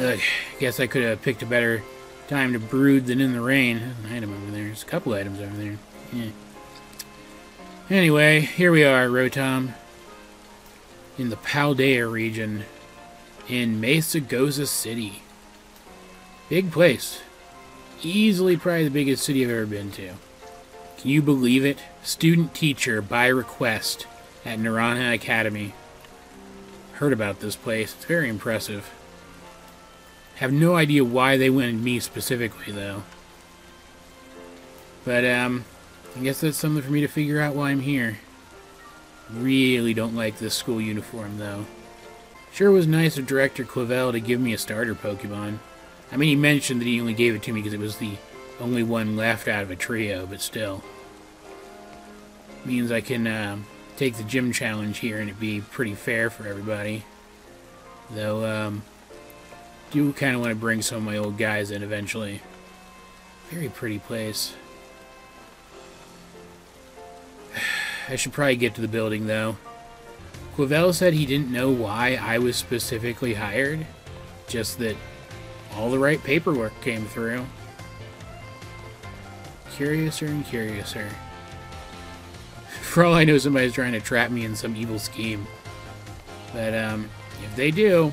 Ugh, guess I could have picked a better time to brood than in the rain. There's an item over there. There's a couple items over there. Yeah. Anyway, here we are, Rotom. In the Paldea region. In Mesagoza City. Big place. Easily probably the biggest city I've ever been to. Can you believe it? Student teacher by request at Naranja Academy. Heard about this place. It's very impressive. Have no idea why they wanted me specifically, though. But, um, I guess that's something for me to figure out why I'm here. Really don't like this school uniform, though. Sure was nice of Director Clavel to give me a starter Pokemon. I mean, he mentioned that he only gave it to me because it was the only one left out of a trio, but still. Means I can uh, take the gym challenge here and it'd be pretty fair for everybody. Though, um, do kind of want to bring some of my old guys in eventually. Very pretty place. I should probably get to the building, though. Clavel said he didn't know why I was specifically hired, just that all the right paperwork came through. Curiouser and curiouser. For all I know, somebody's trying to trap me in some evil scheme. But, um, if they do,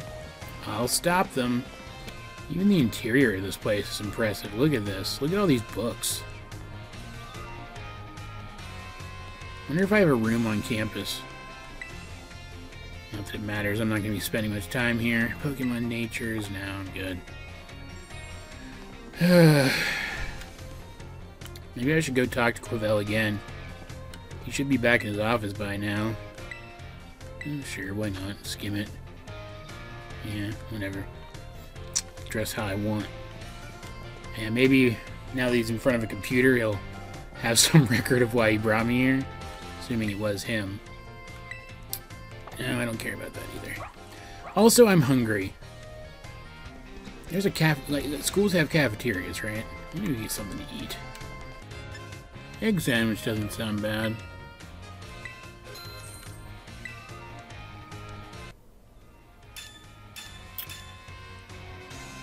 I'll stop them. Even the interior of this place is impressive. Look at this. Look at all these books. wonder if I have a room on campus. Not that it matters. I'm not going to be spending much time here. Pokemon Natures. Now I'm good. Maybe I should go talk to Clavel again. He should be back in his office by now. Oh, sure, why not? Skim it. Yeah, whatever. Dress how I want. And maybe now that he's in front of a computer, he'll have some record of why he brought me here. Assuming it was him. No, I don't care about that either. Also, I'm hungry. There's a caf... Like, schools have cafeterias, right? Need to get something to eat. Egg sandwich doesn't sound bad.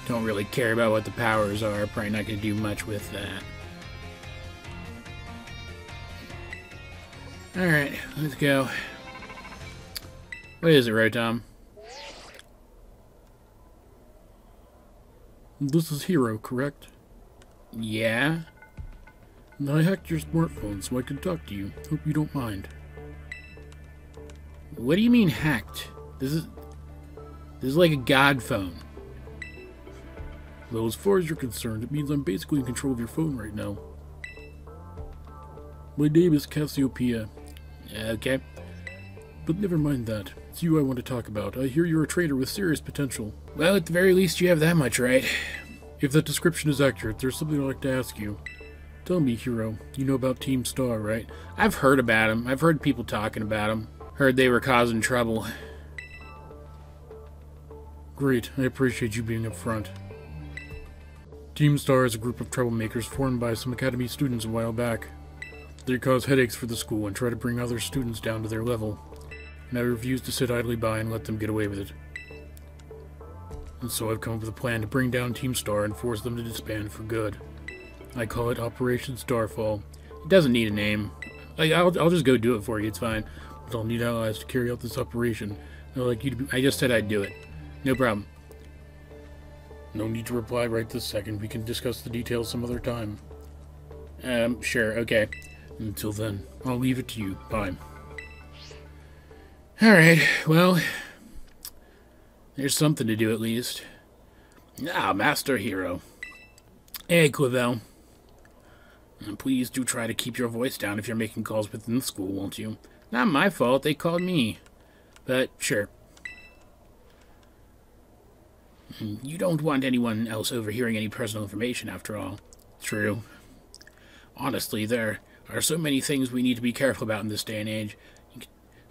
Don't really care about what the powers are. Probably not going to do much with that. Alright, let's go. What is it, Rotom? This is Hiro, correct? Yeah? I hacked your smartphone so I can talk to you. Hope you don't mind. What do you mean hacked? This is this is like a god phone. Well, as far as you're concerned, it means I'm basically in control of your phone right now. My name is Cassiopeia. Uh, okay. But never mind that. It's you I want to talk about. I hear you're a trainer with serious potential. Well, at the very least, you have that much right. If that description is accurate, there's something I'd like to ask you. Tell me, Hiro, you know about Team Star, right? I've heard about him. I've heard people talking about him. Heard they were causing trouble. Great, I appreciate you being upfront. Team Star is a group of troublemakers formed by some Academy students a while back. They cause headaches for the school and try to bring other students down to their level, and I refuse to sit idly by and let them get away with it. And so I've come up with a plan to bring down Team Star and force them to disband for good. I call it Operation Starfall. It doesn't need a name. I, I'll, I'll just go do it for you, it's fine. But I'll need allies to carry out this operation. I'd like you to be, I just said I'd do it. No problem. No need to reply right this second. We can discuss the details some other time. Um, sure, okay. Until then, I'll leave it to you. Bye. Alright, well, there's something to do at least. Ah, Master Hiro. Hey, Clavel. Please do try to keep your voice down if you're making calls within the school, won't you? Not my fault, they called me. But, sure. You don't want anyone else overhearing any personal information, after all. True. Honestly, there are so many things we need to be careful about in this day and age.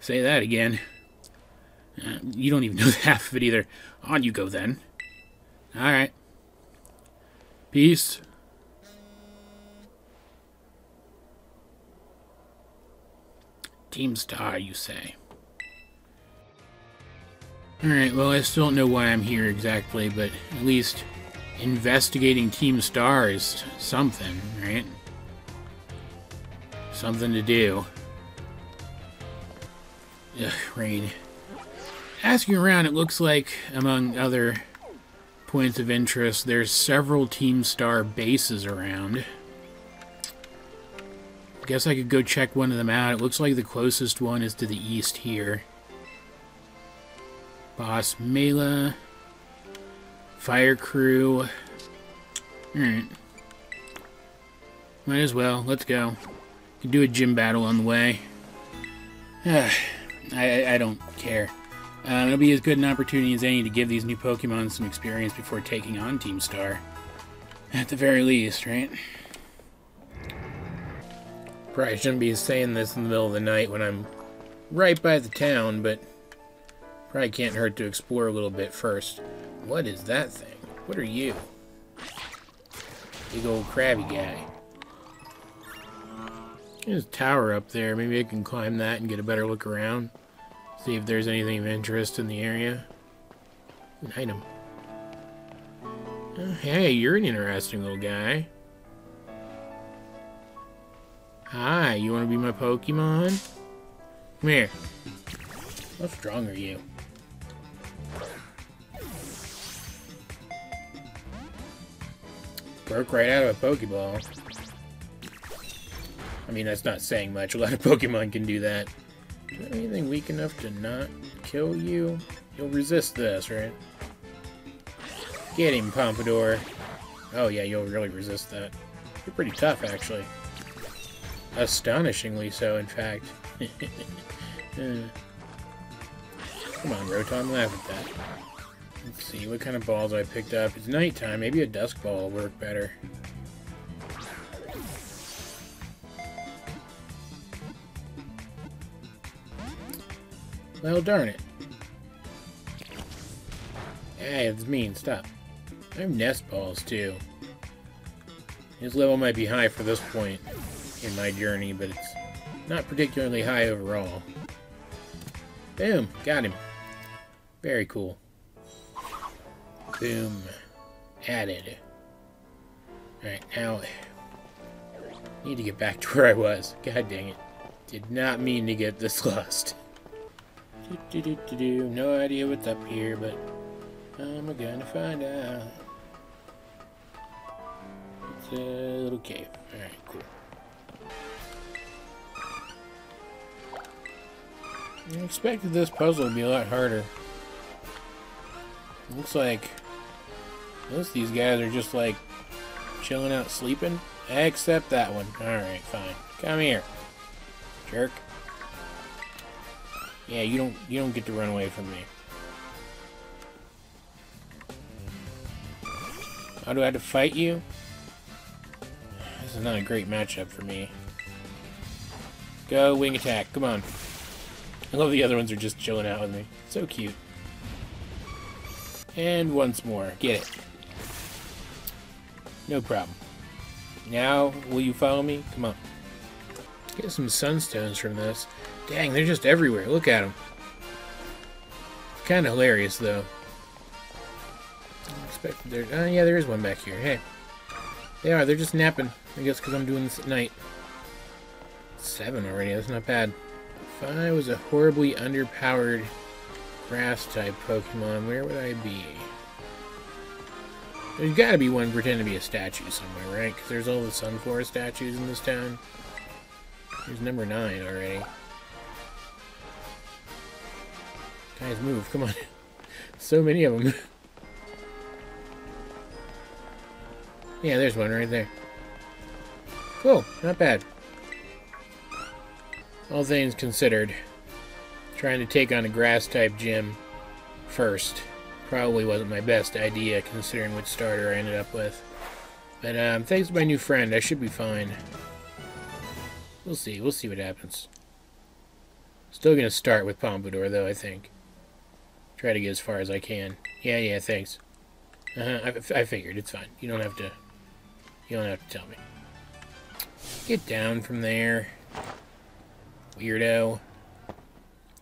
Say that again. Uh, you don't even know half of it either. On you go then. Alright. Peace. Team Star, you say? Alright, well, I still don't know why I'm here exactly, but at least investigating Team Star is something, right? Something to do. Ugh, rain. Asking around, it looks like, among other points of interest, there's several Team Star bases around. Guess I could go check one of them out. It looks like the closest one is to the east here. Boss Mela. Fire crew. Alright. Might as well. Let's go. Could do a gym battle on the way. I, I, I don't care. Uh, it'll be as good an opportunity as any to give these new Pokemon some experience before taking on Team Star. At the very least, right? Probably shouldn't be saying this in the middle of the night when I'm right by the town, but probably can't hurt to explore a little bit first. What is that thing? What are you? Big old crabby guy. There's a tower up there. Maybe I can climb that and get a better look around. See if there's anything of interest in the area. An item. Oh, hey, you're an interesting little guy. Hi, you want to be my Pokemon? Come here. How strong are you? Broke right out of a Pokeball. I mean, that's not saying much. A lot of Pokemon can do that. Anything weak enough to not kill you? You'll resist this, right? Get him, Pompadour. Oh yeah, you'll really resist that. You're pretty tough, actually. Astonishingly so, in fact. Come on, Rotom, laugh at that. Let's see, what kind of balls I picked up. It's nighttime, maybe a dusk ball will work better. Well, darn it. Hey, it's mean, stop. I have nest balls, too. His level might be high for this point in my journey, but it's not particularly high overall. Boom, got him. Very cool. Boom. Added. Alright, now... Need to get back to where I was. God dang it. Did not mean to get this lost. Do, do, do, do, No idea what's up here, but I'm gonna find out. It's a little cave. Alright, cool. I expected this puzzle to be a lot harder. Looks like most these guys are just like chilling out sleeping. Except that one. Alright, fine. Come here. Jerk. Yeah, you don't you don't get to run away from me. How do I have to fight you? This is not a great matchup for me. Go, wing attack. Come on. I love the other ones are just chilling out with me. So cute. And once more. Get it. No problem. Now, will you follow me? Come on. Get some sunstones from this. Dang, they're just everywhere. Look at them. Kind of hilarious, though. There. Oh, yeah, there is one back here. Hey. They are. They're just napping. I guess because I'm doing this at night. Seven already. That's not bad. If I was a horribly underpowered grass-type Pokemon, where would I be? There's got to be one pretend to be a statue somewhere, right? Because there's all the Sunflora statues in this town. There's number nine already. Guys, move. Come on. so many of them. yeah, there's one right there. Cool. Not bad. All things considered, trying to take on a grass-type gym first probably wasn't my best idea considering which starter I ended up with. But um, thanks to my new friend, I should be fine. We'll see. We'll see what happens. Still gonna start with Pompadour, though, I think. Try to get as far as I can. Yeah, yeah, thanks. Uh-huh, I, I figured. It's fine. You don't have to... You don't have to tell me. Get down from there. Weirdo.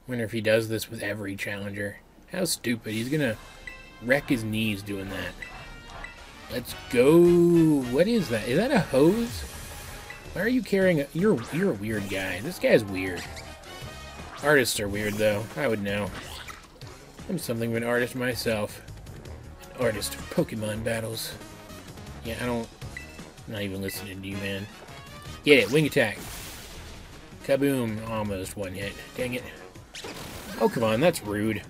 Wonder if he does this with every challenger. How stupid. He's gonna wreck his knees doing that. Let's go. What is that? Is that a hose? Why are you carrying a... You're, you're a weird guy. This guy's weird. Artists are weird, though. I would know. I'm something of an artist myself. An artist of Pokemon battles. Yeah, I don't... I'm not even listening to you, man. Get it. Wing attack. Kaboom. Almost one hit. Dang it. Oh, come on. That's rude.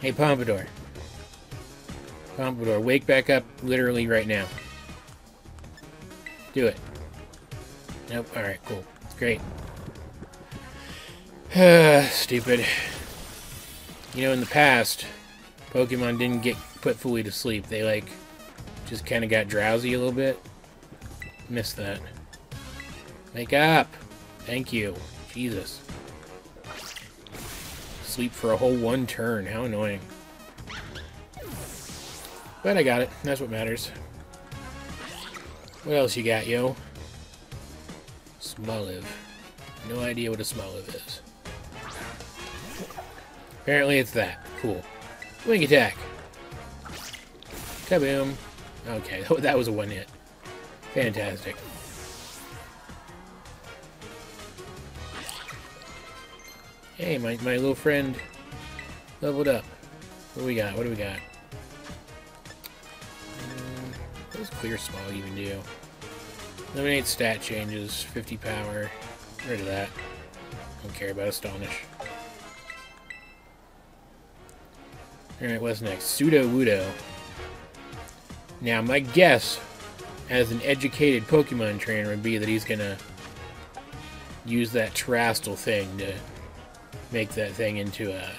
Hey, Pompadour. Pompadour, wake back up literally right now. Do it. Nope. Alright, cool. Great. Stupid. You know, in the past, Pokemon didn't get put fully to sleep. They, like, just kind of got drowsy a little bit. Missed that. Wake up! Thank you. Jesus. Sleep for a whole one turn. How annoying. But I got it. That's what matters. What else you got, yo? Smoliv. No idea what a Smoliv is. Apparently it's that. Cool. Wing attack. Kaboom. Okay, that was a one hit. Fantastic. Hey, my, my little friend leveled up. What do we got? What do we got? Mm, what does Clear Smog even do? Eliminate stat changes, 50 power. Rid of that. Don't care about Astonish. Alright, what's next? Sudowoodo. Now, my guess, as an educated Pokemon trainer, would be that he's gonna use that Terastal thing to make that thing into a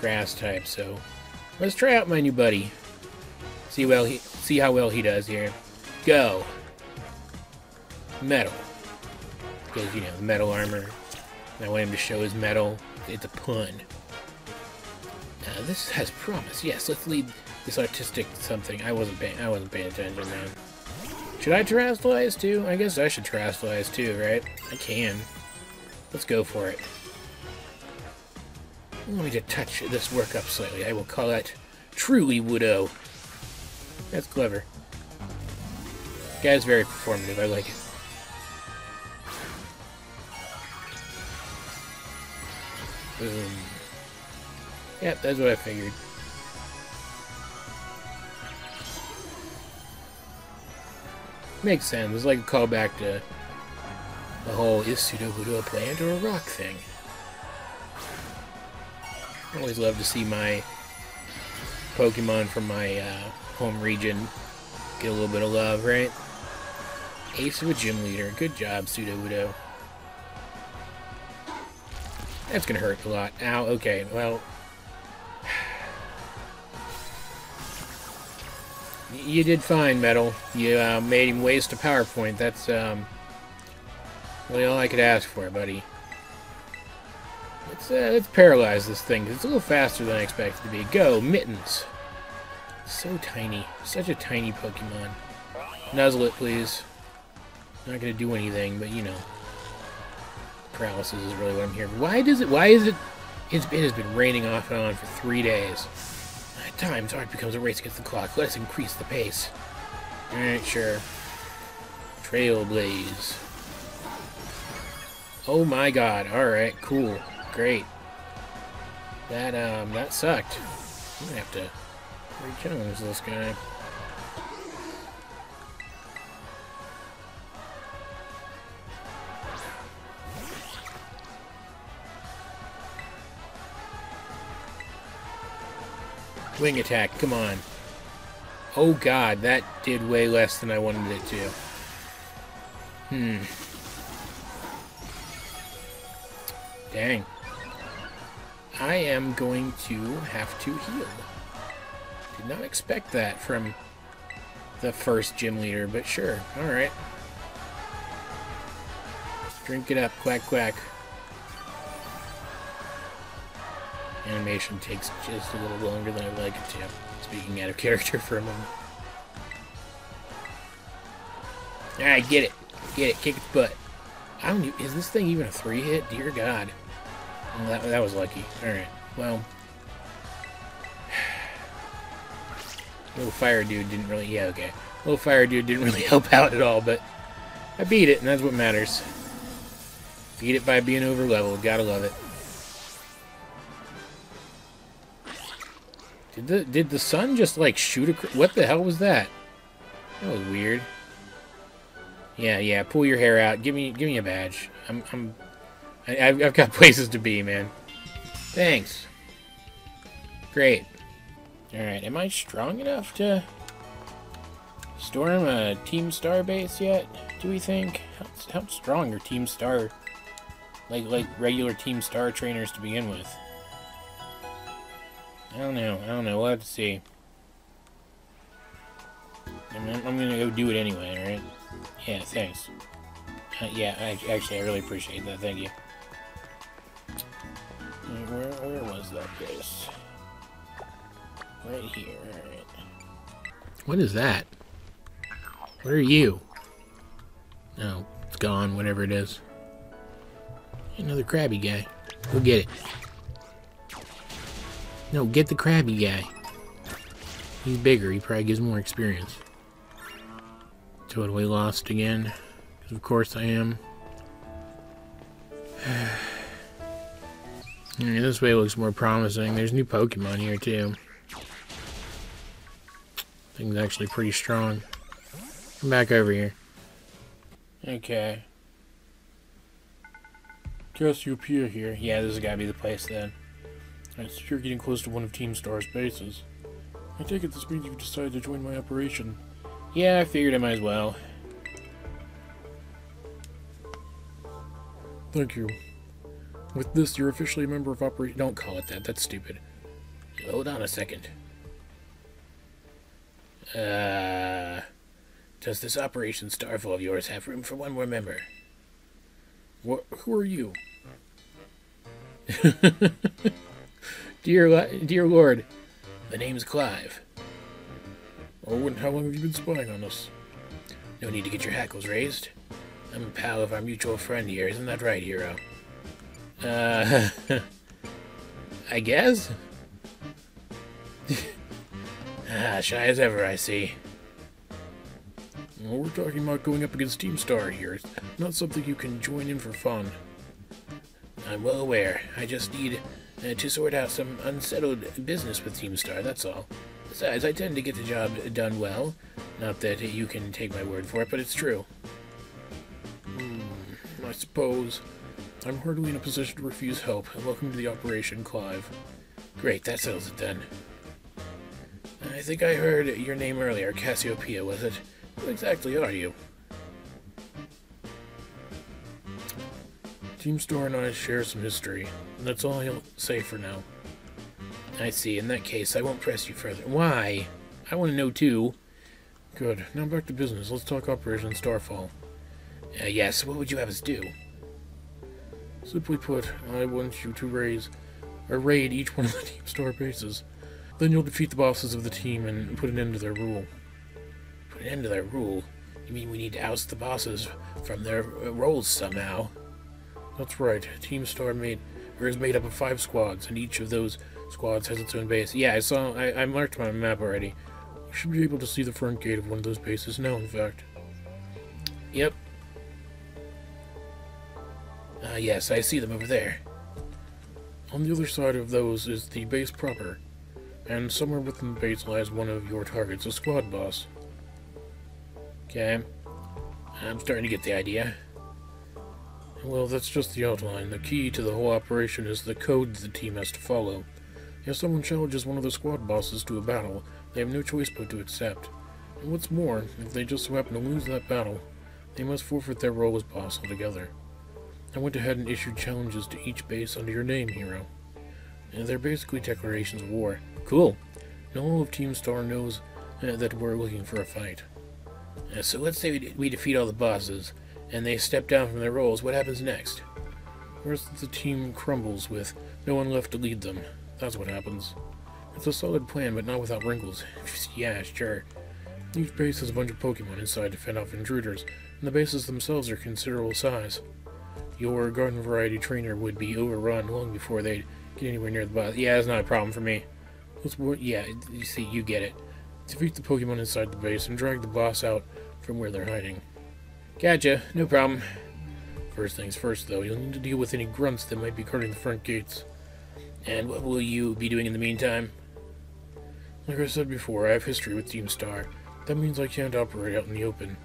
grass type, so let's try out my new buddy. See well he see how well he does here. Go. Metal. Because, you know, metal armor. I want him to show his metal. It's a pun. Now, this has promise. Yes, let's lead this artistic something. I wasn't paying I wasn't paying attention, man. Should I terastallize too? I guess I should terastallize too, right? I can. Let's go for it. Allow me to touch this work up slightly. I will call it Truly Woodo. That's clever. Guy's very performative. I like it. Boom. Yep, that's what I figured. Makes sense. It's like a callback to the whole is Sudowoodo a plant or a rock thing. I always love to see my Pokemon from my uh, home region get a little bit of love, right? Ace of a gym leader. Good job, Sudowoodo. That's gonna hurt a lot. Ow, okay, well... You did fine, Metal. You uh, made him waste a PowerPoint. That's, um... Really all I could ask for, buddy. Let's, uh, let's paralyze this thing, it's a little faster than I expected to be. Go, Mittens! So tiny. Such a tiny Pokemon. Nuzzle it, please. Not gonna do anything, but you know. Paralysis is really what I'm here. for. Why does it, why is it, it's, it has been raining off and on for three days. At times, art becomes a race against the clock. Let us increase the pace. Alright, sure. Trailblaze. Oh my god, alright, cool. Great. That, um, that sucked. I'm gonna have to re-challenge this guy. Wing attack, come on. Oh god, that did way less than I wanted it to. Hmm. Dang. I am going to have to heal. Did not expect that from the first gym leader, but sure. Alright. Drink it up, quack quack. Animation takes just a little longer than I'd like it to. Speaking out of character for a moment. Alright, get it. Get it. Kick its butt. I don't Is this thing even a three hit? Dear God. That, that was lucky. Alright, well... Little fire dude didn't really... Yeah, okay. Little fire dude didn't really help out at all, but... I beat it, and that's what matters. Beat it by being over level. Gotta love it. Did the did the sun just like shoot a? What the hell was that? That was weird. Yeah, yeah. Pull your hair out. Give me give me a badge. I'm I'm I, I've I've got places to be, man. Thanks. Great. All right. Am I strong enough to storm a Team Star base yet? Do we think? How, how strong are Team Star, like like regular Team Star trainers to begin with? I don't know. I don't know. We'll have to see. I'm, I'm gonna go do it anyway, alright? Yeah, thanks. Uh, yeah, I, actually, I really appreciate that. Thank you. Where, where was that base? Right here, alright. What is that? Where are you? No, it's gone, whatever it is. Another crabby guy. Go get it. No, get the crabby guy. He's bigger. He probably gives more experience. Totally lost again. Because of course I am. this way looks more promising. There's new Pokemon here too. Thing's actually pretty strong. Come back over here. Okay. Cassiopeia here. Yeah, this has got to be the place then. I see you're getting close to one of Team Star's bases. I take it this means you've decided to join my operation. Yeah, I figured I might as well. Thank you. With this, you're officially a member of Operation... Don't call it that. That's stupid. Hold on a second. Uh... Does this Operation Starfall of yours have room for one more member? What? Who are you? dear, dear Lord, the name's Clive. Oh, and how long have you been spying on us? No need to get your hackles raised. I'm a pal of our mutual friend here, isn't that right, Hiro? Uh, I guess? ah, shy as ever, I see. Well, we're talking about going up against Team Star here. It's not something you can join in for fun. I'm well aware. I just need uh, to sort out some unsettled business with Team Star, that's all. Besides, I tend to get the job done well. Not that you can take my word for it, but it's true. Hmm, I suppose. I'm hardly in a position to refuse help. and Welcome to the operation, Clive. Great, that settles it then. I think I heard your name earlier, Cassiopeia, was it? Who exactly are you? Team Star and I share some history. That's all I'll say for now. I see. In that case, I won't press you further. Why? I want to know too. Good. Now back to business. Let's talk Operation Starfall. Uh, yes, what would you have us do? Simply put, I want you to raise or raid each one of the Team Star bases. Then you'll defeat the bosses of the team and put an end to their rule. Put an end to their rule? You mean we need to oust the bosses from their uh, roles somehow? That's right. Team Star made or is made up of five squads, and each of those squads has its own base. Yeah, I saw. I, I marked my map already. You should be able to see the front gate of one of those bases now. In fact. Yep. Ah, yes, I see them over there. On the other side of those is the base proper, and somewhere within the base lies one of your targets, a squad boss. Okay. I'm starting to get the idea. Well, that's just the outline. The key to the whole operation is the code the team has to follow. If someone challenges one of the squad bosses to a battle, they have no choice but to accept. And what's more, if they just so happen to lose that battle, they must forfeit their role as boss altogether. I went ahead and issued challenges to each base under your name, Hiro. And they're basically declarations of war. Cool. No of Team Star knows uh, that we're looking for a fight. Uh, so let's say we, we defeat all the bosses and they step down from their roles, what happens next? First, the team crumbles with no one left to lead them. That's what happens. It's a solid plan, but not without wrinkles. yeah, sure. Each base has a bunch of Pokemon inside to fend off intruders, and the bases themselves are considerable size. Your garden variety trainer would be overrun long before they'd get anywhere near the boss. Yeah, that's not a problem for me. Let's, yeah, you see, you get it. Defeat the Pokemon inside the base and drag the boss out from where they're hiding. Gotcha, no problem. First things first, though, you'll need to deal with any grunts that might be guarding the front gates. And what will you be doing in the meantime? Like I said before, I have history with Team Star. That means I can't operate out in the open.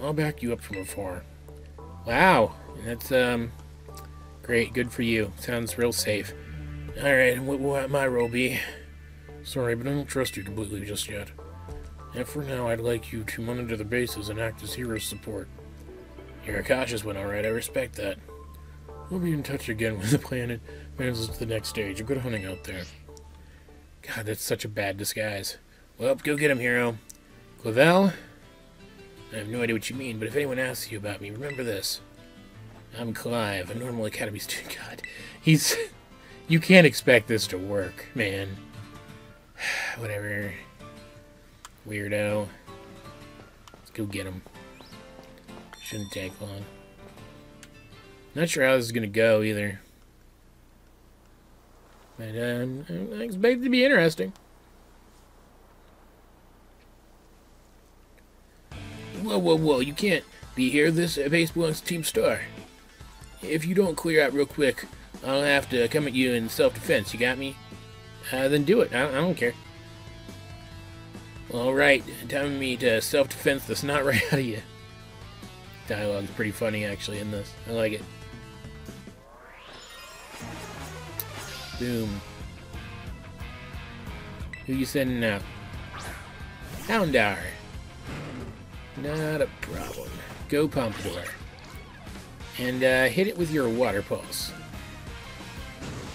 I'll back you up from afar. Wow, that's, um, great, good for you. Sounds real safe. Alright, what will my role be? Sorry, but I don't trust you completely just yet. And for now, I'd like you to monitor the bases and act as hero support. You're a cautious one, alright, I respect that. We'll be in touch again when the planet advances to the next stage. Good hunting out there. God, that's such a bad disguise. Well, go get him, hero. Clavel? I have no idea what you mean, but if anyone asks you about me, remember this. I'm Clive, a normal academy student. God, he's... You can't expect this to work, man. Whatever. Weirdo. Let's go get him. Shouldn't take long. Not sure how this is going to go, either. But, um, I expect it to be interesting. Whoa, whoa, whoa, you can't be here. This base belongs to Team Star. If you don't clear out real quick, I'll have to come at you in self-defense. You got me? Uh, then do it. I, I don't care. Alright, time for me to self-defense the snot right out of you. Dialogue's pretty funny, actually, in this. I like it. Boom. Who you sending out? Houndour. Not a problem. Go Pompadour. And uh, hit it with your water pulse.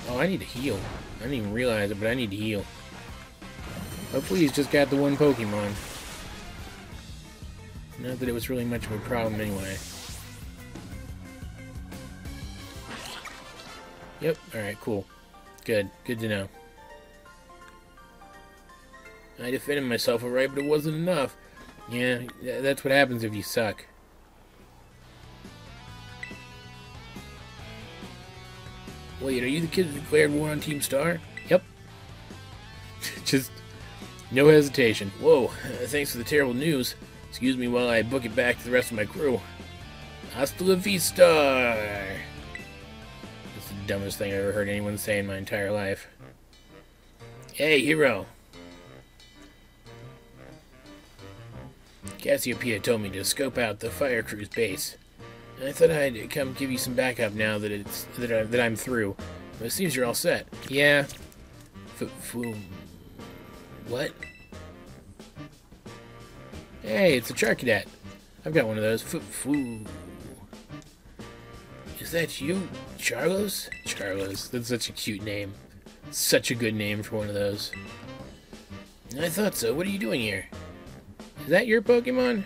Oh, I need to heal. I didn't even realize it, but I need to heal. Hopefully he's just got the one Pokemon. Not that it was really much of a problem anyway. Yep, alright, cool. Good, good to know. I defended myself alright, but it wasn't enough. Yeah, that's what happens if you suck. Wait, are you the kid that declared war on Team Star? Yep. Just no hesitation. Whoa, thanks for the terrible news. Excuse me while I book it back to the rest of my crew. Hasta la vista! That's the dumbest thing I've ever heard anyone say in my entire life. Hey, hero. Cassiopeia told me to scope out the fire crew's base. I thought I'd come give you some backup now that it's that, I, that I'm through. But it seems you're all set. Yeah. F, what? Hey, it's a Charcadet. I've got one of those. F foo. Is that you, Charlos? Charlos. That's such a cute name. Such a good name for one of those. I thought so. What are you doing here? Is that your Pokemon?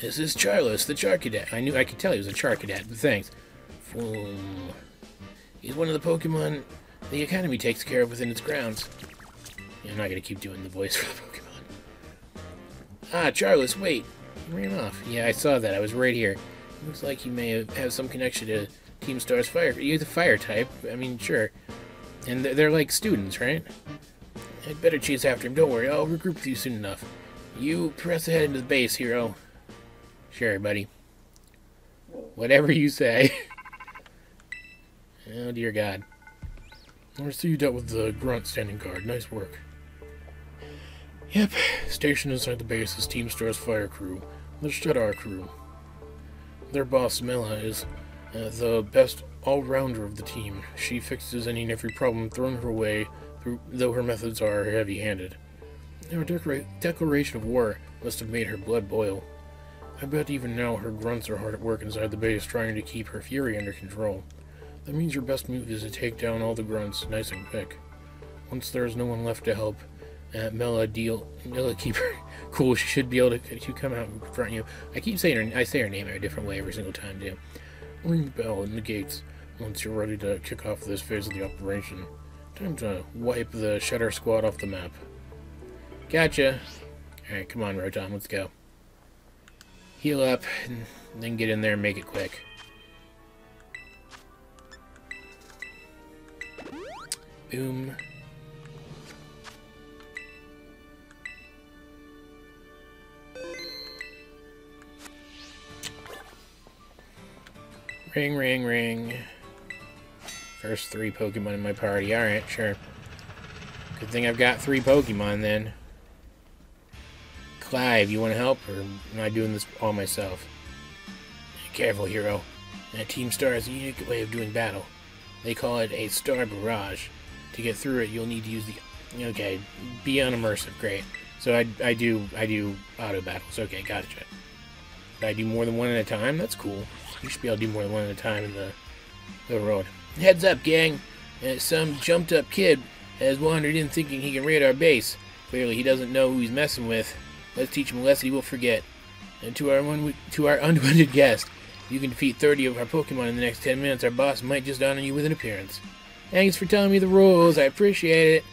This is Charlos, the Charcadet. I knew I could tell he was a Charcadet, but thanks. He's one of the Pokemon the Academy takes care of within its grounds. I'm not gonna keep doing the voice for the Pokemon. Ah, Charlos, wait. Ran off. Yeah, I saw that. I was right here. Looks like you may have, have some connection to Team Star's fire. You're the fire type. I mean, sure. And they're, they're like students, right? I'd better chase after him. Don't worry, I'll regroup with you soon enough. You press ahead into the base, hero. Sure, buddy. Whatever you say. oh, dear God. I see you dealt with the grunt standing guard. Nice work. Yep. Stationed inside the base is Team Star's fire crew. Check our crew. Their boss, Mela, is uh, the best all-rounder of the team. She fixes any and every problem thrown her way, through, though her methods are heavy-handed. Her declaration of war must have made her blood boil. I bet even now her grunts are hard at work inside the base trying to keep her fury under control. That means your best move is to take down all the grunts nice and quick. Once there is no one left to help, uh, Mela deal Mela Keeper. cool. She should be able to, come out and confront you. I keep saying her I say her name in a different way every single time too. Ring the bell in the gates once you're ready to kick off this phase of the operation. Time to wipe the Schedar Squad off the map. Gotcha. Alright, come on, Rotom, let's go heal up, and then get in there and make it quick. Boom. Ring, ring, ring. First three Pokemon in my party. Alright, sure. Good thing I've got three Pokemon then. Clive, you want to help, or am I doing this all myself? Careful, hero. That Team Star has a unique way of doing battle. They call it a Star Barrage. To get through it, you'll need to use the... Okay, be unimmersive, great. So I, I do I do auto battles. Okay, gotcha. I do more than one at a time? That's cool. You should be able to do more than one at a time in the, the road. Heads up, gang. Uh, some jumped up kid has wandered in thinking he can raid our base. Clearly, he doesn't know who he's messing with. Let's teach him a lesson he will forget. And to our one, to our unwanted guest, you can defeat 30 of our Pokemon in the next 10 minutes, our boss might just honor you with an appearance. Thanks for telling me the rules. I appreciate it.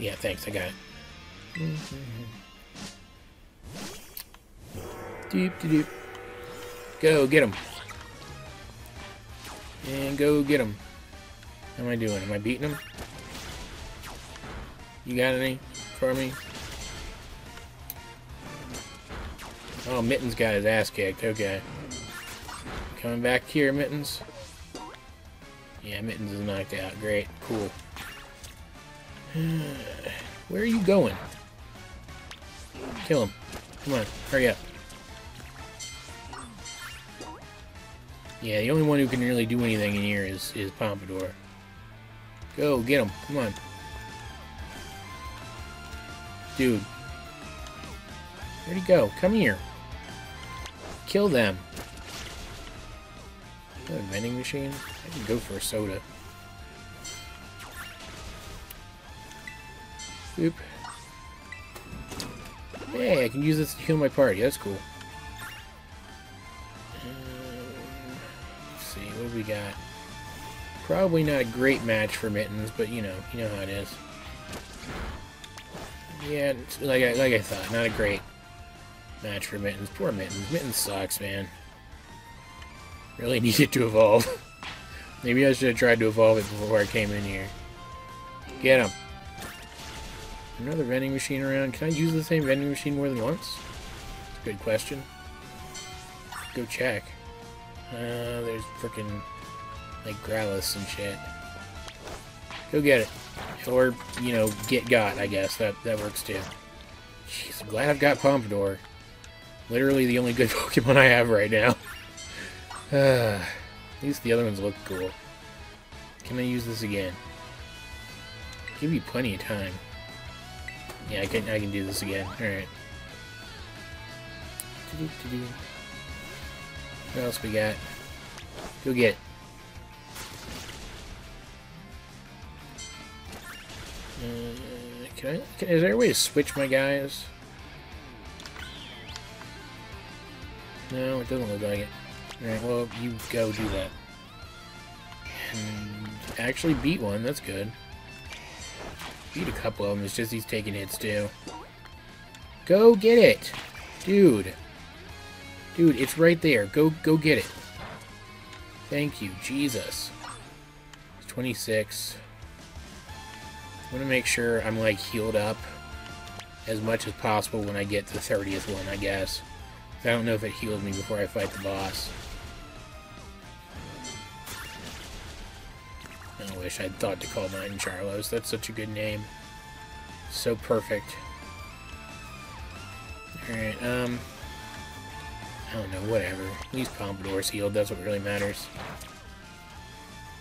Yeah, thanks. I got it. Deep, deep. Go get him. And go get him. How am I doing? Am I beating him? You got any for me? Oh, Mittens got his ass kicked. Okay. Coming back here, Mittens. Yeah, Mittens is knocked out. Great. Cool. Where are you going? Kill him. Come on. Hurry up. Yeah, the only one who can really do anything in here is, is Pompadour. Go, get him. Come on. Dude. Where'd he go? Come here. Kill them. a vending machine? I can go for a soda. Oop. Hey, I can use this to heal my party. That's cool. Uh, let's see, what have we got? Probably not a great match for Mittens, but you know, you know how it is. Yeah, like I, like I thought, not a great match for Mittens. Poor Mittens. Mittens sucks, man. Really needed to evolve. Maybe I should have tried to evolve it before I came in here. Get him. Another vending machine around. Can I use the same vending machine more than once? Good question. Go check. Uh, there's freaking like Growlithe and shit. Go get it. Or, you know, get got, I guess. That that works too. Jeez, I'm glad I've got Pompadour. Literally the only good Pokemon I have right now. At least the other ones look cool. Can I use this again? Give you plenty of time. Yeah, I can I can do this again. Alright. What else we got? Go get. Uh, can I? Can, is there a way to switch my guys? No, it doesn't look like it. Alright, well, you go do that. And actually beat one, that's good. Beat a couple of them, it's just he's taking hits too. Go get it! Dude. Dude, it's right there. Go go get it. Thank you, Jesus. It's 26. I want to make sure I'm like healed up as much as possible when I get to the 30th one, I guess. I don't know if it healed me before I fight the boss. I wish I'd thought to call mine Charlos. That's such a good name. So perfect. Alright, um... I don't know, whatever. At least Pompadour's healed, that's what really matters.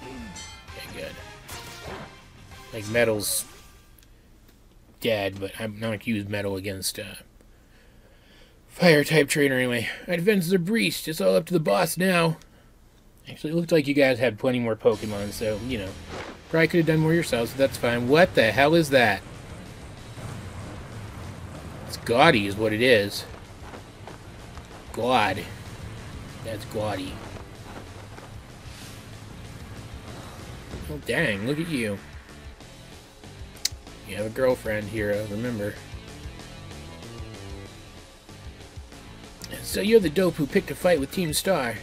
Okay, good. Like, Metal's dead, but I'm not going to use Metal against, uh... Fire-type trainer, anyway. Defends the Breast. It's all up to the boss now. Actually, it looked like you guys had plenty more Pokemon, so, you know. Probably could have done more yourselves, but that's fine. What the hell is that? It's gaudy is what it is. God. That's gaudy. Well, dang, look at you. You have a girlfriend, Hiro, remember. So you're the dope who picked a fight with Team Star.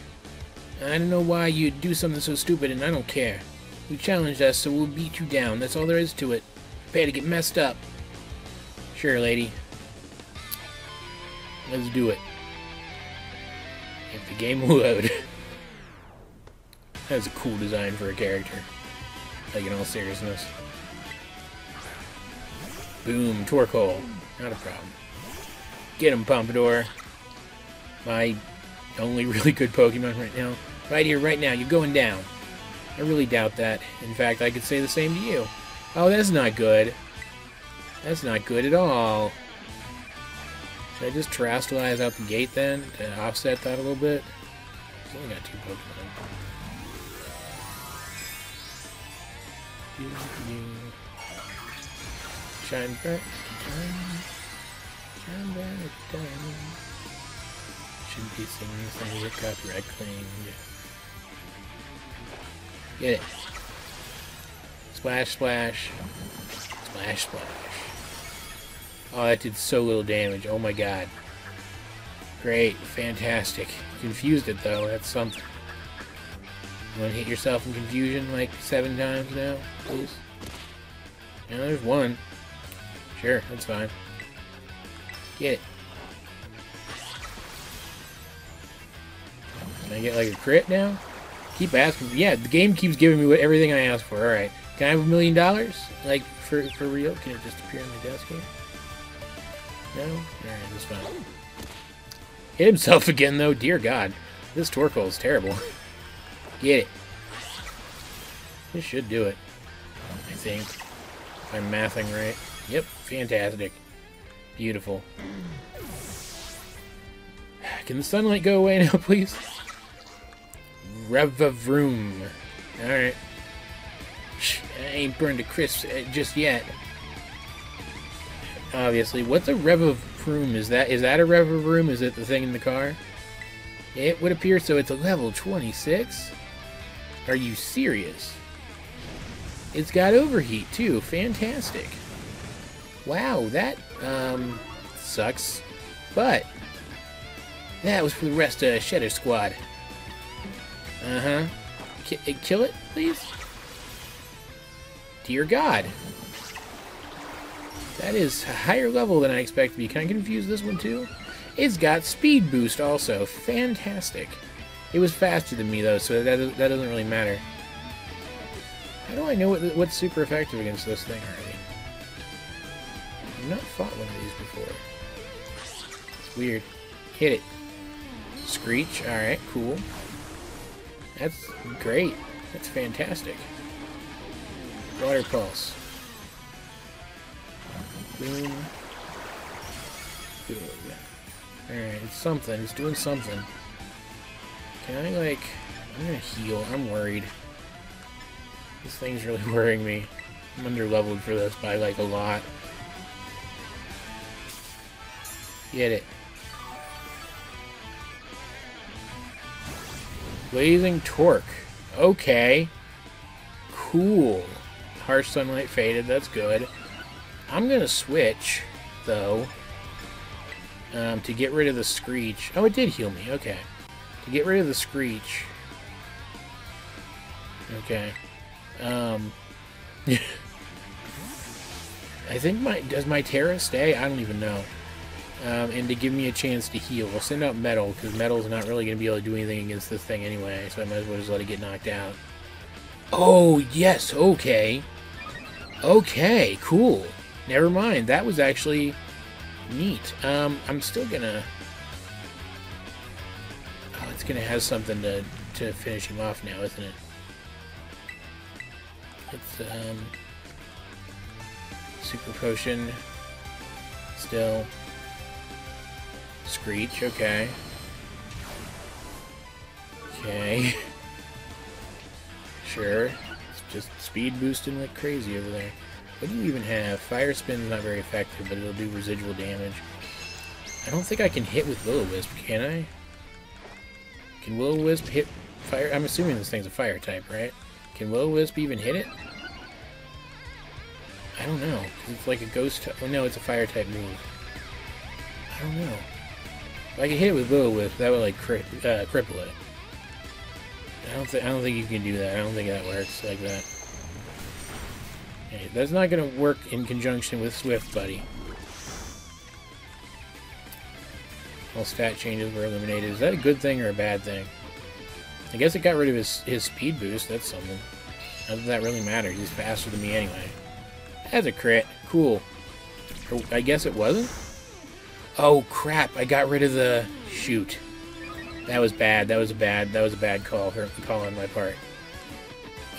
I don't know why you'd do something so stupid, and I don't care. You challenged us, so we'll beat you down. That's all there is to it. Pay to get messed up. Sure, lady. Let's do it. If the game will load. That's a cool design for a character. Like, in all seriousness. Boom, Torkoal. Not a problem. Get him, Pompadour. My only really good Pokemon right now. Right here, right now. You're going down. I really doubt that. In fact, I could say the same to you. Oh, that's not good. That's not good at all. Should I just Terastallize out the gate then to offset that a little bit? I've only got two Pokemon. Shine bright, shine, shine bright diamond. Shouldn't be singing these things that copyright claimed. Get it. Splash, splash. Splash, splash. Oh, that did so little damage. Oh my god. Great. Fantastic. Confused it, though. That's something. You want to hit yourself in confusion like seven times now, please? Yeah, there's one. Sure, that's fine. Get it. I get like a crit now? Keep asking. Yeah, the game keeps giving me what, everything I ask for. Alright. Can I have a million dollars? Like, for, for real? Can it just appear on my desk here? No? Alright, that's fine. Hit himself again, though. Dear God. This Torkoal is terrible. Get it. This should do it. I think. If I'm mathing right. Yep, fantastic. Beautiful. Can the sunlight go away now, please? Revavroom. Alright. I ain't burned a crisp uh, just yet. Obviously. What's a Revavroom? Is that is that a Revavroom? Is it the thing in the car? It would appear so. It's a level 26? Are you serious? It's got overheat, too. Fantastic. Wow, that, um, sucks. But, that was for the rest of Schedar Squad. Uh-huh. Uh, kill it, please? Dear God. That is a higher level than I expect to be. Can I confuse this one, too? It's got speed boost also. Fantastic. It was faster than me, though, so that, that doesn't really matter. How do I know what, what's super effective against this thing already? I've not fought one of these before. It's weird. Hit it. Screech. Alright, cool. That's great. That's fantastic. Water Pulse. Boom. Good. Alright, it's something. It's doing something. Can I, like... I'm gonna heal. I'm worried. This thing's really worrying me. I'm under-leveled for this by, like, a lot. Get it. Blazing Torque. Okay. Cool. Harsh Sunlight faded. That's good. I'm gonna switch, though, um, to get rid of the Screech. Oh, it did heal me. Okay. To get rid of the Screech. Okay. Um, I think my... Does my Tera stay? I don't even know. Um, and to give me a chance to heal. We'll send out Metal, because Metal's not really going to be able to do anything against this thing anyway, so I might as well just let it get knocked out. Oh, yes, okay. Okay, cool. Never mind, that was actually neat. Um, I'm still gonna... Oh, it's gonna have something to, to finish him off now, isn't it? It's, um... Super Potion. Still. Screech, okay. Okay. sure. It's just speed boosting like crazy over there. What do you even have? Fire Spin's not very effective, but it'll do residual damage. I don't think I can hit with Will-O-Wisp, can I? Can Will-O-Wisp hit fire? I'm assuming this thing's a fire type, right? Can Will-O-Wisp even hit it? I don't know. It's like a ghost Oh, no, it's a fire type move. I don't know. If I can hit it with Will-O-Wisp, that would, like, cri uh, cripple it. I don't, think I don't think you can do that. I don't think that works like that. Okay, that's not going to work in conjunction with Swift, buddy. All stat changes were eliminated. Is that a good thing or a bad thing? I guess it got rid of his, his speed boost. That's something. Not that that really matters. He's faster than me anyway. That's a crit. Cool. I guess it wasn't? Oh, crap. I got rid of the... Shoot. That was bad. That was a bad... That was a bad call, for, call on my part.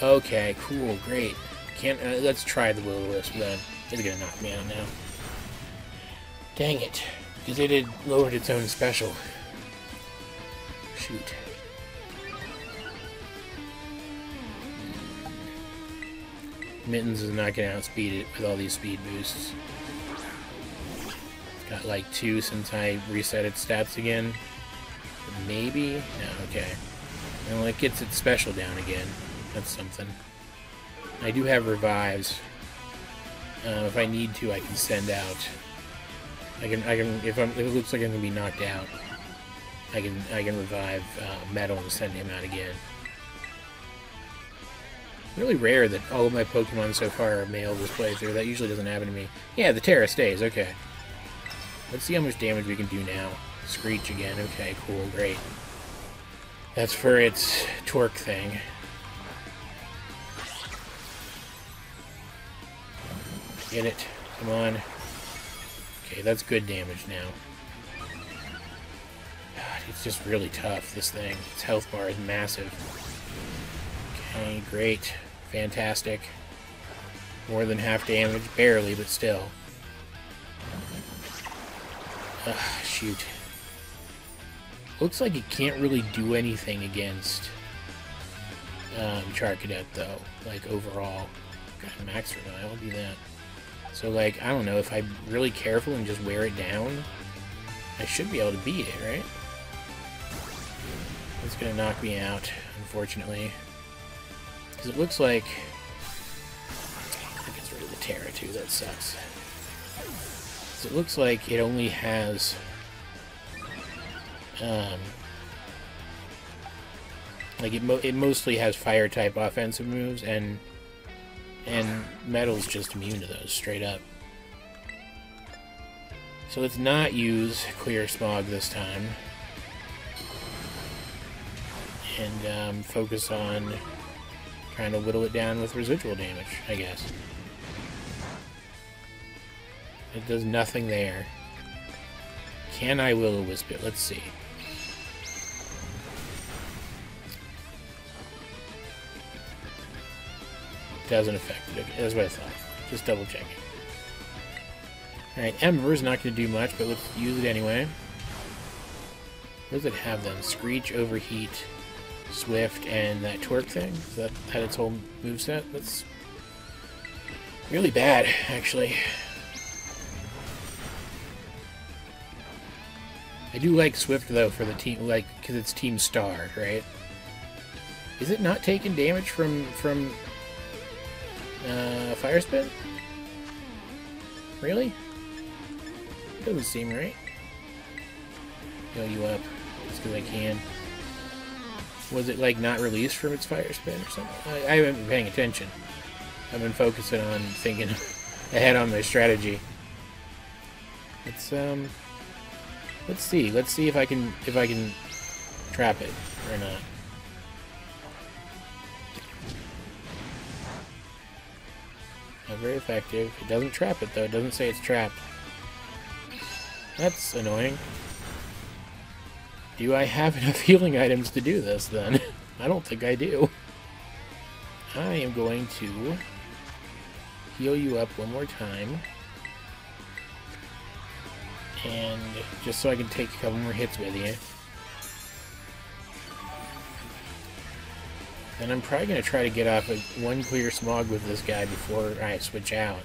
Okay, cool. Great. Can't... Uh, let's try the Will-O-Wisp then. It's gonna knock me out now. Dang it. Because it had lowered its own special. Shoot. Mittens is not going to outspeed it with all these speed boosts. Got like two since I reset its stats again. Maybe? No, okay. And it gets its special down again. That's something. I do have revives. Uh, if I need to, I can send out. I can, I can. If, I'm, if it looks like I'm gonna be knocked out, I can, I can revive uh, Metal and send him out again. Really rare that all of my Pokemon so far are male this playthrough. That usually doesn't happen to me. Yeah, the Tera stays. Okay. Let's see how much damage we can do now. Screech again. Okay, cool, great. That's for its torque thing. Get it. Come on. Okay, that's good damage now. God, it's just really tough, this thing. Its health bar is massive. Okay, great. Fantastic. More than half damage. Barely, but still. Ugh, shoot. Looks like it can't really do anything against um, Charcadet, though. Like, overall. Got max for that. I'll do that. So, like, I don't know. If I'm really careful and just wear it down, I should be able to beat it, right? It's gonna knock me out, unfortunately. Because it looks like... It gets rid of the Tera, too. That sucks. It looks like it only has... Um, like, it, mo it mostly has Fire-type offensive moves, and... And Metal's just immune to those, straight up. So let's not use Clear Smog this time. And um, focus on trying to whittle it down with residual damage, I guess. It does nothing there. Can I Will-O-Wisp it? Let's see. Doesn't affect it. That's what I thought. Just double checking. Alright, Ember's not going to do much, but let's use it anyway. What does it have then? Screech, Overheat, Swift, and that Torque thing? Is that had its whole moveset? That's really bad, actually. I do like Swift, though, for the team, like, because it's Team Star, right? Is it not taking damage from, from uh, Fire Spin? Really? Doesn't seem right. Heal you up, just because I can. Was it, like, not released from its Fire Spin or something? I, I haven't been paying attention. I've been focusing on thinking ahead on my strategy. It's, um... Let's see. Let's see if I can, if I can trap it or not. Not very effective. It doesn't trap it, though. It doesn't say it's trapped. That's annoying. Do I have enough healing items to do this, then? I don't think I do. I am going to heal you up one more time. And just so I can take a couple more hits with you. And I'm probably going to try to get off one clear smog with this guy before I switch out.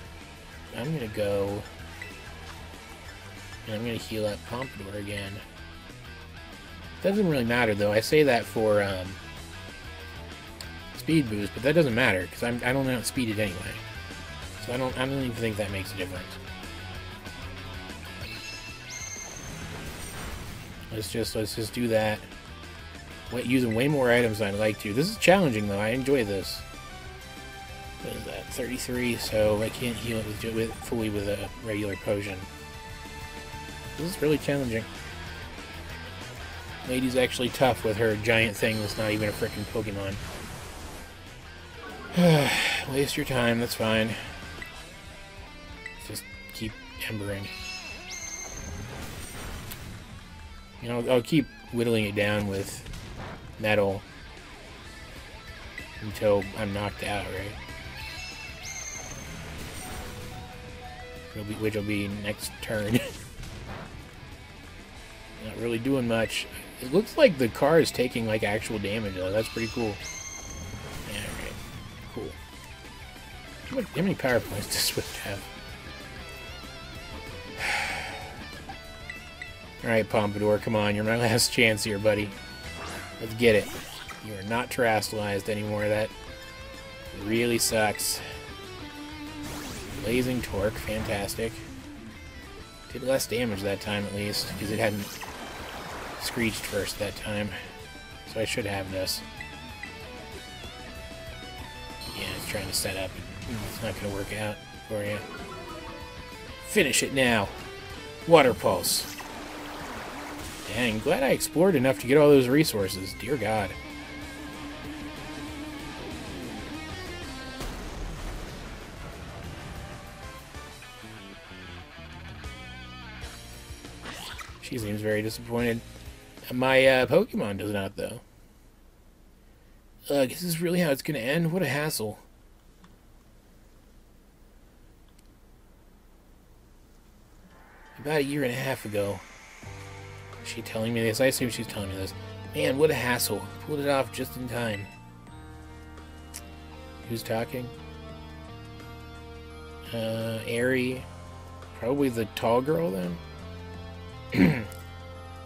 I'm going to go... And I'm going to heal up Pompadour again. Doesn't really matter, though. I say that for um, speed boost, but that doesn't matter, because I don't outspeed it anyway. So I don't, I don't even think that makes a difference. Let's just, let's just do that using way more items than I'd like to. This is challenging, though. I enjoy this. What is that? 33, so I can't heal it with, with fully with a regular potion. This is really challenging. Lady's actually tough with her giant thing that's not even a freaking Pokemon. Waste your time, that's fine. Just keep embering. You know, I'll keep whittling it down with metal until I'm knocked out, right? Be, which will be next turn. Not really doing much. It looks like the car is taking like actual damage though. That's pretty cool. Yeah. Cool. How, how many power points does Swift have? Alright, Pompadour, come on. You're my last chance here, buddy. Let's get it. You are not terastallized anymore. That really sucks. Blazing Torque, fantastic. Did less damage that time at least, because it hadn't screeched first that time. So I should have this. Yeah, it's trying to set up. It's not going to work out for you. Finish it now. Water Pulse. Dang, glad I explored enough to get all those resources. Dear God. She seems very disappointed. My uh, Pokemon does not, though. Ugh, is this is really how it's going to end? What a hassle. About a year and a half ago. Is she telling me this? I assume she's telling me this. Man, what a hassle. Pulled it off just in time. Who's talking? Uh, Eri. Probably the tall girl, then?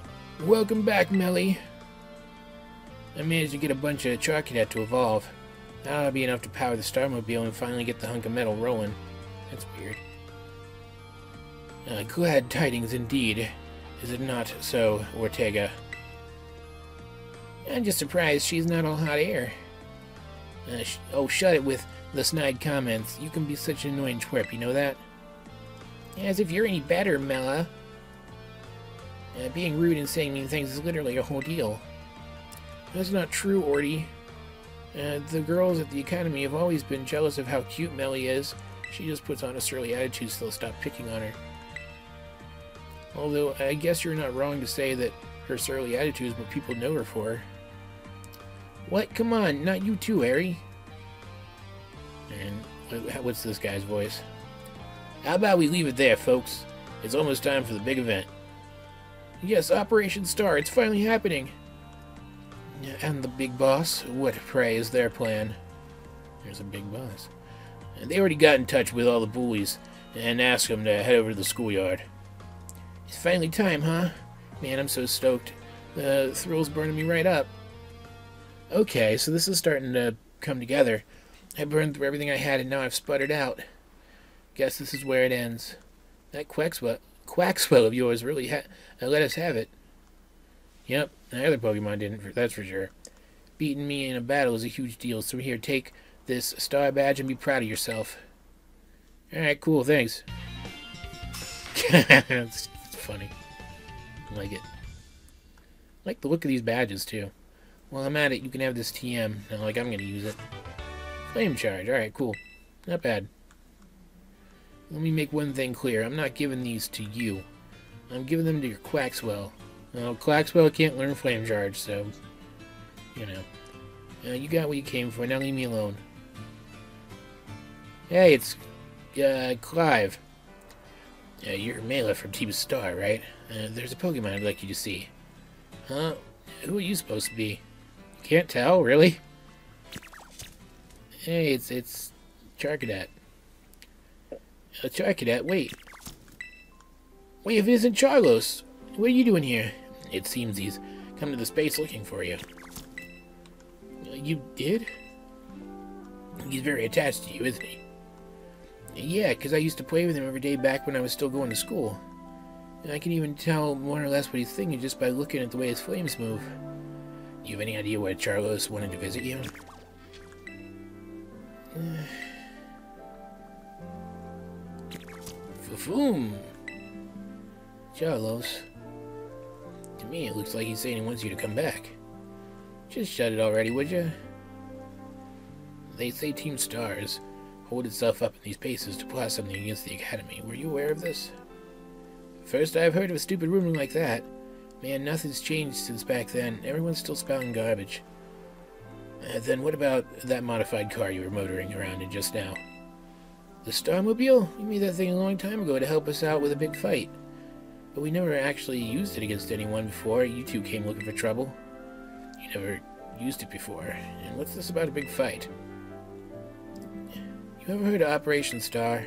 Welcome back, Melly. I managed to get a bunch of Charcadet to evolve. Now That'll be enough to power the Starmobile and finally get the hunk of metal rolling. That's weird. Uh, glad tidings indeed. Is it not so, Ortega? I'm just surprised she's not all hot air. Uh, sh oh, shut it with the snide comments. You can be such an annoying twerp, you know that? As if you're any better, Mela. Uh, being rude and saying mean things is literally a whole deal. That's not true, Orty. Uh, the girls at the Academy have always been jealous of how cute Melly is. She just puts on a surly attitude so they'll stop picking on her. Although, I guess you're not wrong to say that her surly attitude is what people know her for. What? Come on, not you too, Harry. And what's this guy's voice? How about we leave it there, folks? It's almost time for the big event. Yes, Operation Star, it's finally happening. And the big boss? What, pray, is their plan? There's a big boss. They already got in touch with all the bullies and asked them to head over to the schoolyard. It's finally time, huh? Man, I'm so stoked. The thrill's burning me right up. Okay, so this is starting to come together. I burned through everything I had and now I've sputtered out. Guess this is where it ends. That Quaxwell, Quaxwell of yours really ha uh, let us have it. Yep, the other Pokemon didn't, that's for sure. Beating me in a battle is a huge deal, so here, take this star badge and be proud of yourself. Alright, cool, thanks. funny. I like it. I like the look of these badges, too. While I'm at it, you can have this TM. Like I'm to use it. Flame charge. Alright, cool. Not bad. Let me make one thing clear. I'm not giving these to you. I'm giving them to your Quaxwell. Well, Quaxwell can't learn Flame Charge, so... You know. Uh, you got what you came for. Now leave me alone. Hey, it's... Uh, Clive. Uh, you're Mela from Team Star, right? Uh, there's a Pokemon I'd like you to see. Huh? Who are you supposed to be? Can't tell, really? Hey, it's it's Charcadet. A Charcadet, wait. Wait, if it isn't Charlos, what are you doing here? It seems he's come to the space looking for you. You did? He's very attached to you, isn't he? Yeah, because I used to play with him every day back when I was still going to school. And I can even tell more or less what he's thinking just by looking at the way his flames move. Do you have any idea why Charlos wanted to visit you? Fafoom! Charlos. To me, it looks like he's saying he wants you to come back. Just shut it already, would you? They say Team Stars hold itself up in these paces to plot something against the Academy. Were you aware of this? First I've heard of a stupid rumor like that. Man, nothing's changed since back then. Everyone's still spouting garbage. Uh, then what about that modified car you were motoring around in just now? The Starmobile? You made that thing a long time ago to help us out with a big fight. But we never actually used it against anyone before. You two came looking for trouble. You never used it before. And what's this about a big fight? You ever heard of Operation Star?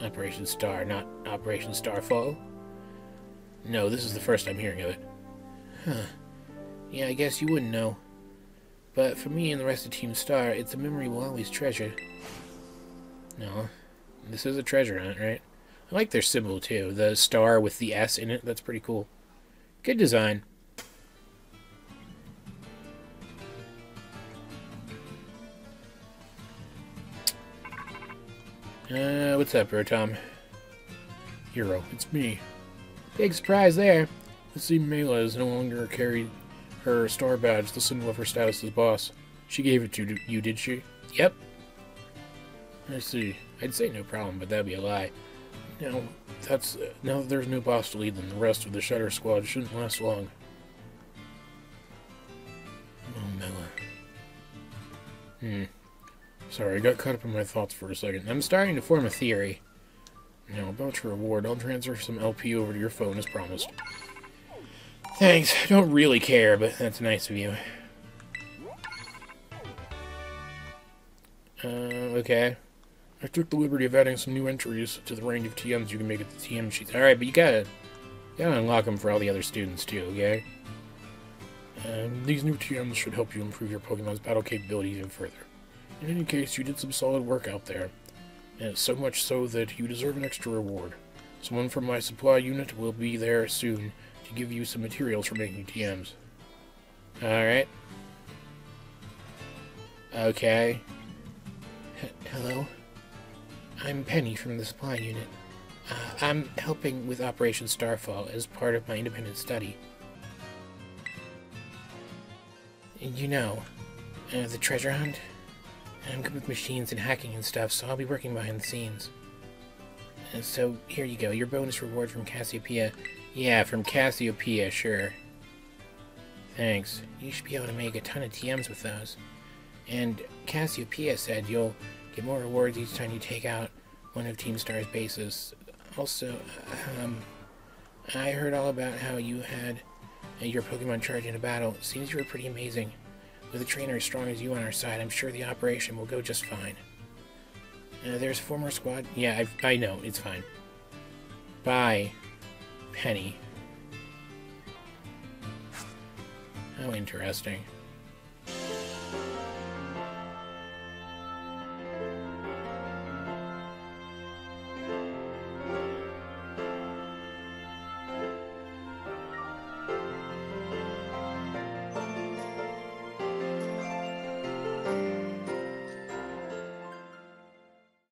Operation Star, not Operation Starfall? No, this is the first I'm hearing of it. Huh. Yeah, I guess you wouldn't know. But for me and the rest of Team Star, it's a memory we'll always treasure. No, this is a treasure hunt, right? I like their symbol, too. The star with the S in it. That's pretty cool. Good design. Uh, what's up, Tom? Hiro, it's me. Big surprise there. I see Mela is no longer carried her star badge, the symbol of her status as boss. She gave it to you, did she? Yep. I see. I'd say no problem, but that'd be a lie. Now, that's uh, now that there's no boss to lead them, the rest of the Schedar Squad shouldn't last long. Oh, Mela. Hmm. Sorry, I got caught up in my thoughts for a second. I'm starting to form a theory. Now, about your reward, I'll transfer some LP over to your phone as promised. Thanks. I don't really care, but that's nice of you. Uh, okay. I took the liberty of adding some new entries to the range of TMs you can make at the TM sheets. Alright, but you gotta, you gotta unlock them for all the other students too, okay? Um, these new TMs should help you improve your Pokemon's battle capabilities even further. In any case, you did some solid work out there, and so much so that you deserve an extra reward. Someone from my supply unit will be there soon to give you some materials for making TMs. Alright. Okay. H hello? I'm Penny from the supply unit. Uh, I'm helping with Operation Starfall as part of my independent study. You know, uh, the treasure hunt? I'm good with machines and hacking and stuff, so I'll be working behind the scenes. Uh, so, here you go, your bonus reward from Cassiopeia. Yeah, from Cassiopeia, sure. Thanks. You should be able to make a ton of TMs with those. And Cassiopeia said you'll get more rewards each time you take out one of Team Star's bases. Also, um, I heard all about how you had your Pokemon charge in a battle. Seems you were pretty amazing. With a trainer as strong as you on our side, I'm sure the operation will go just fine. Uh, there's more squad. Yeah, I, I know. It's fine. Bye, Penny. How interesting.